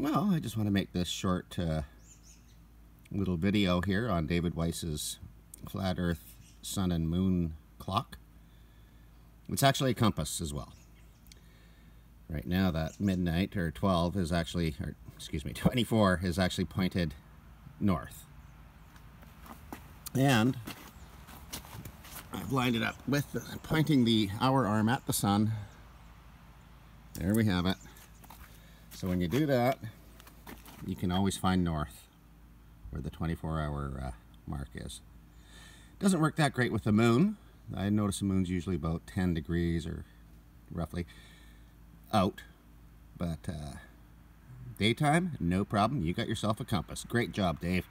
Well, I just want to make this short uh, little video here on David Weiss's Flat Earth Sun and Moon clock. It's actually a compass as well. Right now that midnight or 12 is actually, or excuse me, 24 is actually pointed north. And I've lined it up with the, pointing the hour arm at the sun. There we have it. So when you do that, you can always find north, where the 24-hour uh, mark is. Doesn't work that great with the moon. I notice the moon's usually about 10 degrees or roughly out. But uh, daytime, no problem. You got yourself a compass. Great job, Dave.